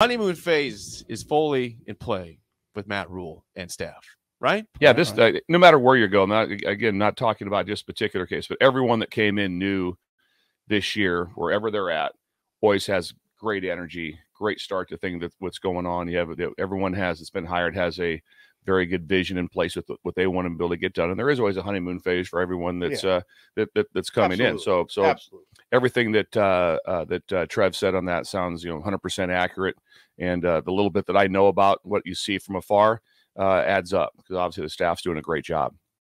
honeymoon phase is fully in play with Matt Rhule and staff, right? Yeah, this uh, no matter where you're going. Not again, not talking about just particular case, but everyone that came in knew this year, wherever they're at, always has great energy, great start to think that what's going on. You have everyone has it's been hired has a very good vision in place with what they want to be able to get done. And there is always a honeymoon phase for everyone that's yeah. uh, that, that, that's coming Absolutely. in. So so Absolutely. Everything that uh, uh, that uh, Trev said on that sounds you know 100% accurate. And uh, the little bit that I know about what you see from afar uh, adds up because obviously the staff's doing a great job.